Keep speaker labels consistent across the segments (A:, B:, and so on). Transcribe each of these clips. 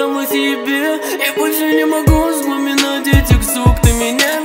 A: отдам и тебе. И больше не могу вспоминать этих звук. Ты меня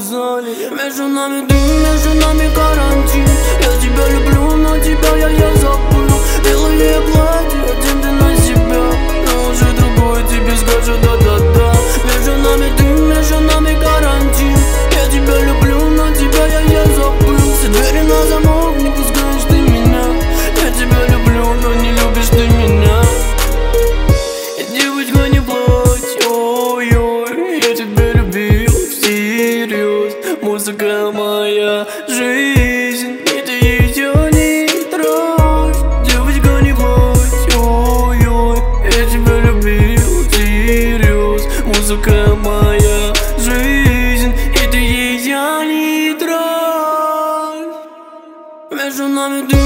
A: вокзале Между нами дым, между нами карантин сука, моя жизнь Это ее я не дрожь Между нами ты